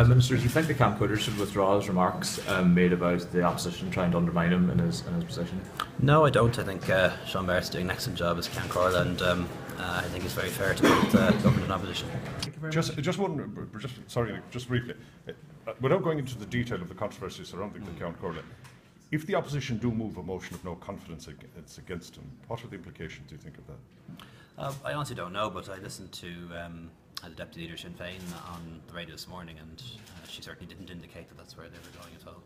Uh, Minister, do you think the Ceann Comhairle should withdraw his remarks um, made about the opposition trying to undermine him in his, in his position? No, I don't. I think uh, Sean Barrett's doing an excellent job as Ceann Comhairle, and um, uh, I think it's very fair to put uh, government in opposition. Just, just one, just, sorry, just briefly, uh, without going into the detail of the controversy surrounding the Ceann Comhairle, if the opposition do move a motion of no confidence ag- it's against him, what are the implications, do you think, of that? Uh, I honestly don't know, but I listened to um, the deputy leader Sinn Féin on the radio this morning, and uh, she certainly didn't indicate that that's where they were going at all.